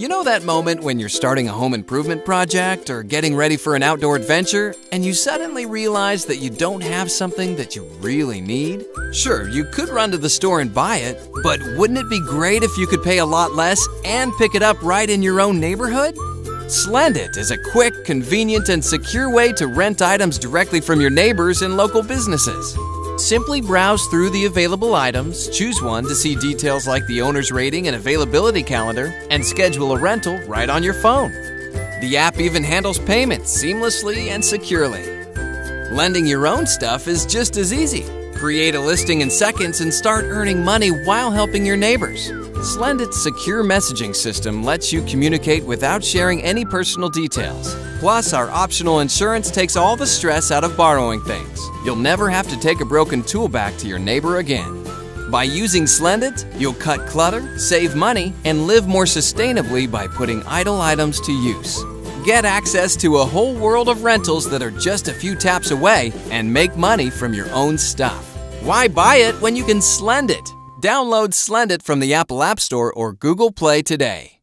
You know that moment when you're starting a home improvement project or getting ready for an outdoor adventure and you suddenly realize that you don't have something that you really need? Sure, you could run to the store and buy it, but wouldn't it be great if you could pay a lot less and pick it up right in your own neighborhood? Slendit is a quick, convenient, and secure way to rent items directly from your neighbors and local businesses. Simply browse through the available items, choose one to see details like the owner's rating and availability calendar, and schedule a rental right on your phone. The app even handles payments seamlessly and securely. Lending your own stuff is just as easy. Create a listing in seconds and start earning money while helping your neighbors. Slendit's secure messaging system lets you communicate without sharing any personal details. Plus, our optional insurance takes all the stress out of borrowing things. You'll never have to take a broken tool back to your neighbor again. By using Slendit, you'll cut clutter, save money, and live more sustainably by putting idle items to use. Get access to a whole world of rentals that are just a few taps away and make money from your own stuff. Why buy it when you can Slend it? Download Slendit from the Apple App Store or Google Play today.